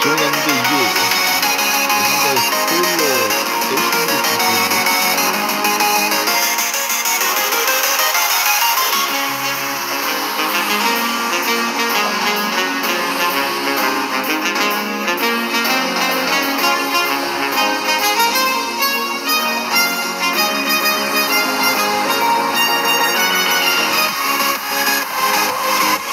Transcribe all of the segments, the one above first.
기억나는데 이게 옛날에 스포일러 때리는 곳이 있었는데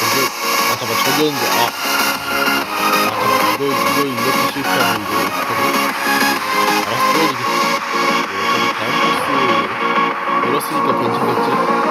저기 아 너 이걸 이렇게 실패하는데 어떡하지? 아, 알았어 이게 네, 다음 코스 열었으니까 괜찮겠지?